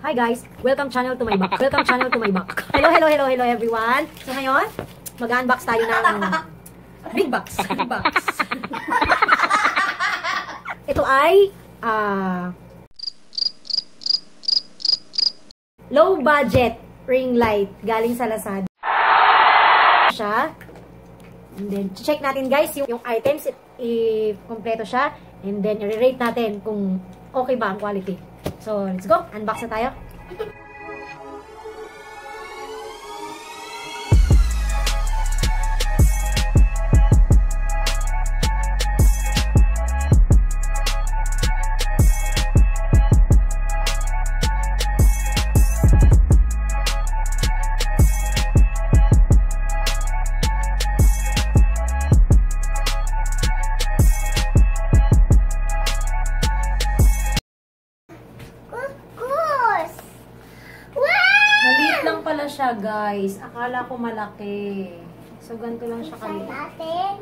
Hi guys, welcome channel to my back. Welcome channel to my back. Hello, hello, hello, hello everyone. So ngayon, mag-unbox tayo ng big box. Big box. Ito ay ah low budget ring light galing sa Lazada. Siya. And then, check natin guys yung, yung items, i-kompleto siya. And then, i-rate natin kung okay ba ang quality. So, let's go. Unbox na tayo. Pala siya, guys. Akala ko malaki. So, ganito lang siya Saan kaliit. natin?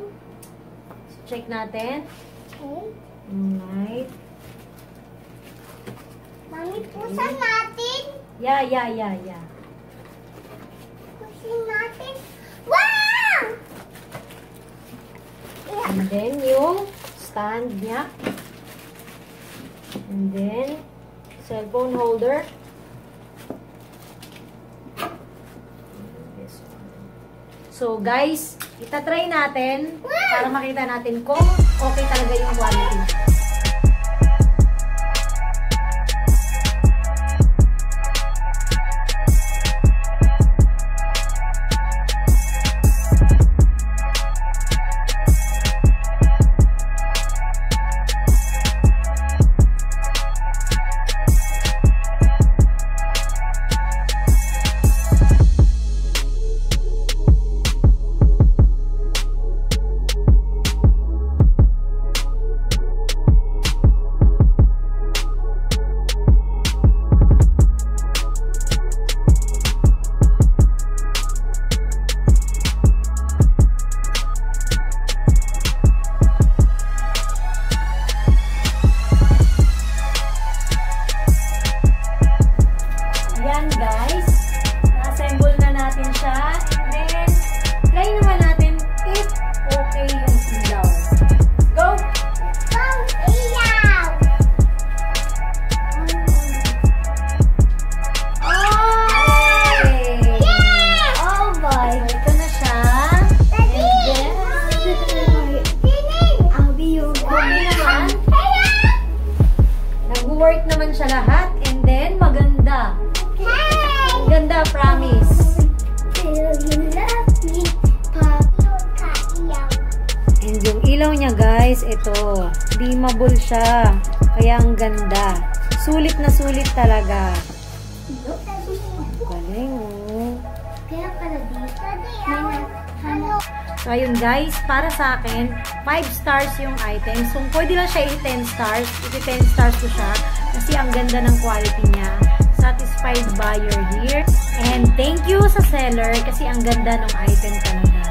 So, check natin. Okay. Alright. Mami, pusan natin. Yeah, yeah, yeah, yeah. Pusin natin. Wow! Yeah. And then, yung stand niya. And then, cellphone holder. So, guys, itatry natin para makita natin kung okay talaga yung quality. Nag-work naman siya lahat. And then, maganda. Hey! Ganda, promise. And yung ilaw niya guys, ito. Dimmable siya. Kaya ang ganda. Sulit na sulit talaga. Galing oh. Kaya pala dito. Ayun guys, para sa akin, 5 stars yung item. So, pwede lang siya i-10 stars. I-10 stars ko siya. Kasi ang ganda ng quality niya. Satisfied buyer here. And thank you sa seller kasi ang ganda ng item talaga.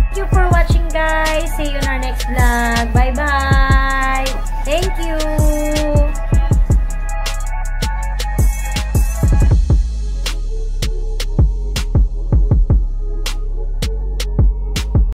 Thank you for watching guys. See you in our next vlog. Bye-bye!